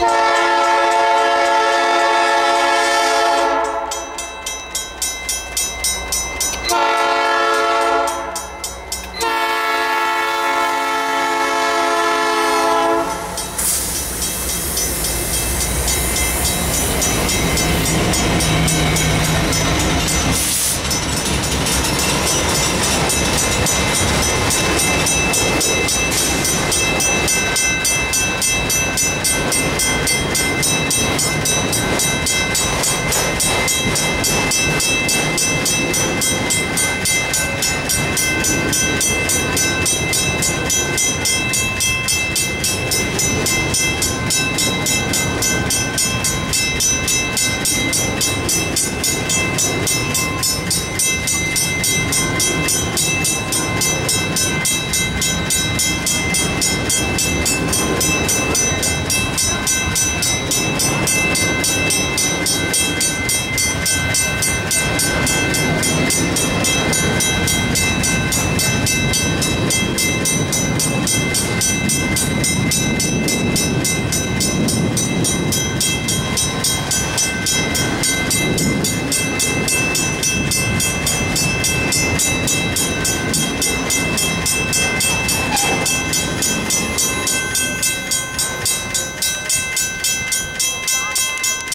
Bye. you.